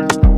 Thank you.